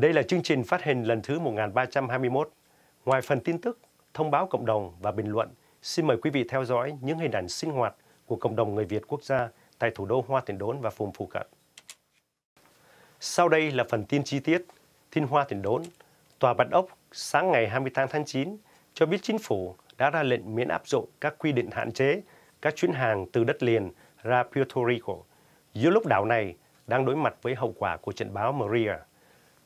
Đây là chương trình phát hình lần thứ 1321. Ngoài phần tin tức, thông báo cộng đồng và bình luận, xin mời quý vị theo dõi những hình ảnh sinh hoạt của cộng đồng người Việt quốc gia tại thủ đô Hoa Tiền Đốn và vùng phụ cận. Sau đây là phần tin chi tiết. Thiên Hoa Tiền Đốn, Tòa Bạch Ốc sáng ngày 28 tháng 9 cho biết chính phủ đã ra lệnh miễn áp dụng các quy định hạn chế các chuyến hàng từ đất liền ra Puerto Rico, giữa lúc đảo này đang đối mặt với hậu quả của trận bão Maria.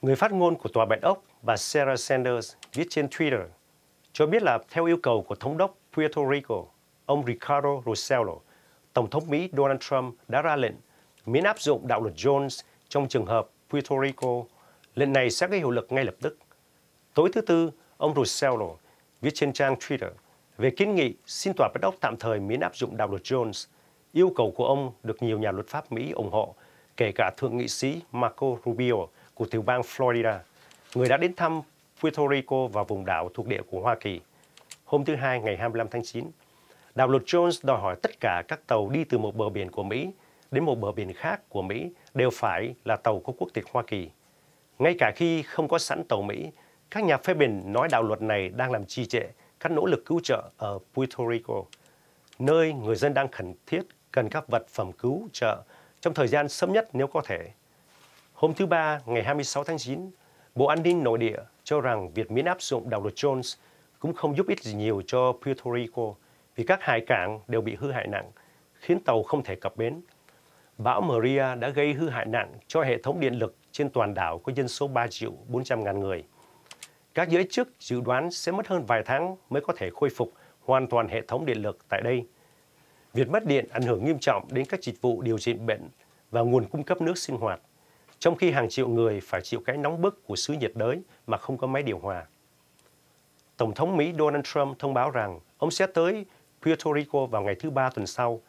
Người phát ngôn của Tòa Bạch Ốc bà Sarah Sanders viết trên Twitter cho biết là theo yêu cầu của Thống đốc Puerto Rico, ông Ricardo Rossello, Tổng thống Mỹ Donald Trump đã ra lệnh miễn áp dụng đạo luật Jones trong trường hợp Puerto Rico. Lệnh này sẽ gây hiệu lực ngay lập tức. Tối thứ Tư, ông Rossello viết trên trang Twitter về kiến nghị xin tòa Bạch Ốc tạm thời miễn áp dụng đạo luật Jones. Yêu cầu của ông được nhiều nhà luật pháp Mỹ ủng hộ, kể cả Thượng nghị sĩ Marco Rubio của tiểu bang Florida, người đã đến thăm Puerto Rico và vùng đảo thuộc địa của Hoa Kỳ. Hôm thứ Hai ngày 25 tháng 9, đạo luật Jones đòi hỏi tất cả các tàu đi từ một bờ biển của Mỹ đến một bờ biển khác của Mỹ đều phải là tàu có quốc tịch Hoa Kỳ. Ngay cả khi không có sẵn tàu Mỹ, các nhà phê bình nói đạo luật này đang làm trì trệ các nỗ lực cứu trợ ở Puerto Rico, nơi người dân đang khẩn thiết cần các vật phẩm cứu trợ trong thời gian sớm nhất nếu có thể. Hôm thứ Ba, ngày 26 tháng 9, Bộ An ninh Nội địa cho rằng việc miễn áp dụng đạo luật Jones cũng không giúp ích gì nhiều cho Puerto Rico vì các hải cảng đều bị hư hại nặng, khiến tàu không thể cập bến. Bão Maria đã gây hư hại nặng cho hệ thống điện lực trên toàn đảo có dân số 3 triệu 400 ngàn người. Các giới chức dự đoán sẽ mất hơn vài tháng mới có thể khôi phục hoàn toàn hệ thống điện lực tại đây. Việc mất điện ảnh hưởng nghiêm trọng đến các dịch vụ điều trị bệnh và nguồn cung cấp nước sinh hoạt, trong khi hàng triệu người phải chịu cái nóng bức của xứ nhiệt đới mà không có máy điều hòa. Tổng thống Mỹ Donald Trump thông báo rằng ông sẽ tới Puerto Rico vào ngày thứ Ba tuần sau,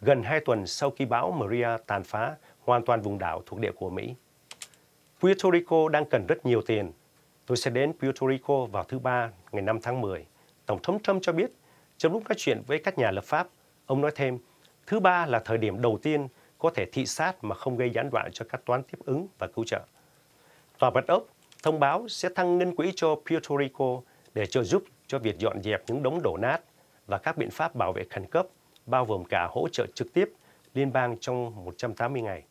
gần hai tuần sau khi bão Maria tàn phá hoàn toàn vùng đảo thuộc địa của Mỹ. Puerto Rico đang cần rất nhiều tiền Tôi sẽ đến Puerto Rico vào thứ Ba ngày 5 tháng 10. Tổng thống Trump cho biết, trong lúc nói chuyện với các nhà lập pháp, ông nói thêm, thứ Ba là thời điểm đầu tiên có thể thị sát mà không gây gián đoạn cho các toán tiếp ứng và cứu trợ. Tòa Bạch Ốc thông báo sẽ tăng ngân quỹ cho Puerto Rico để trợ giúp cho việc dọn dẹp những đống đổ nát và các biện pháp bảo vệ khẩn cấp, bao gồm cả hỗ trợ trực tiếp liên bang trong 180 ngày.